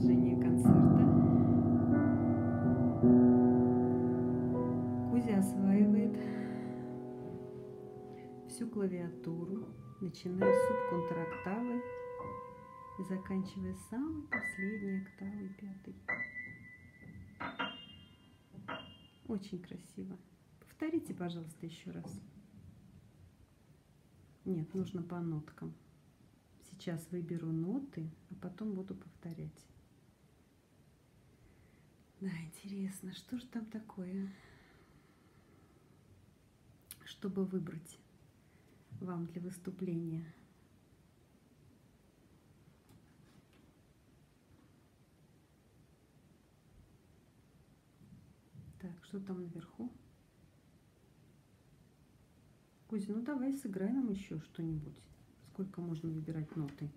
продолжение концерта. Кузя осваивает всю клавиатуру, начиная с субконтрактавы и заканчивая самой последней октавой, пятой. Очень красиво. Повторите, пожалуйста, еще раз. Нет, нужно по ноткам. Сейчас выберу ноты, а потом буду повторять. Да, интересно, что же там такое? Чтобы выбрать вам для выступления. Так, что там наверху? Кузя, ну давай сыграй нам еще что-нибудь. Сколько можно выбирать ноты?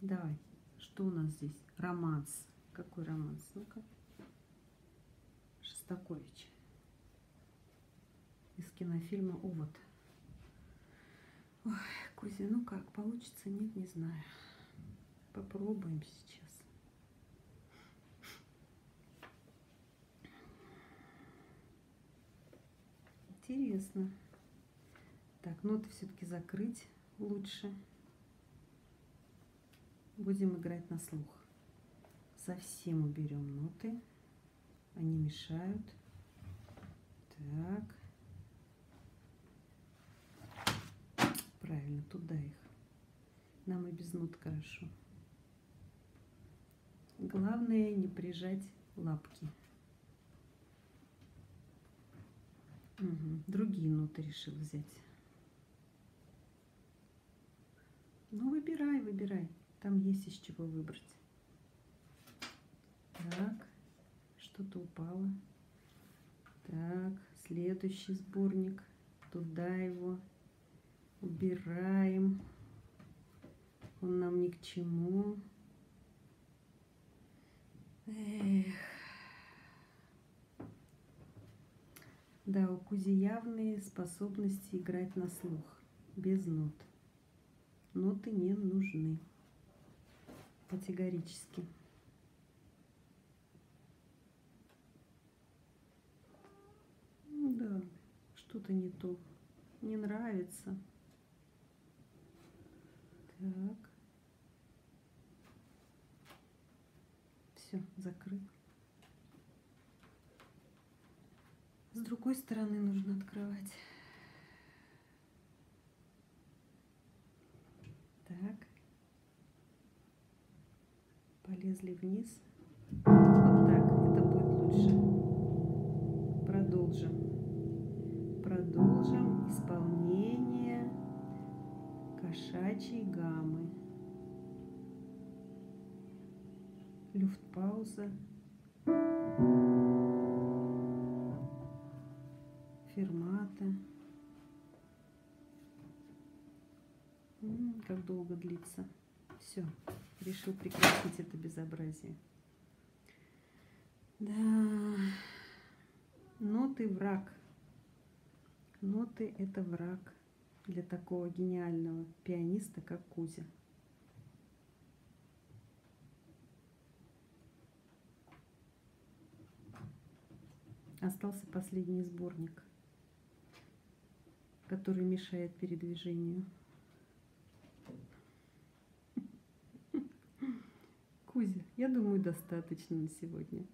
Давай. Что у нас здесь? Романс. Какой романс? Ну-ка. Шостакович. Из кинофильма «Овод». Ой, Кузя, ну как, получится? Нет, не знаю. Попробуем сейчас. Интересно. Так, ноты все-таки закрыть лучше. Будем играть на слух. Совсем уберем ноты. Они мешают. Так. Правильно, туда их. Нам и без нот хорошо. Главное не прижать лапки. Угу. Другие ноты решил взять. Ну, выбирай, выбирай. Там есть из чего выбрать. Так, что-то упало. Так, следующий сборник. Туда его убираем. Он нам ни к чему. Эх. Да, у Кузи явные способности играть на слух, без нот. Ноты не нужны. Категорически. Да, что-то не то. Не нравится. Так. Все, закрыт. С другой стороны нужно открывать. Так. Полезли вниз. Вот так. Это будет лучше. Продолжим. Продолжим исполнение кошачьей гаммы. Люфтпауза. Фермата. как долго длится. Все, решил прекратить это безобразие. Да, ноты враг. Ноты это враг для такого гениального пианиста, как Кузя. Остался последний сборник, который мешает передвижению. Кузя, я думаю, достаточно на сегодня.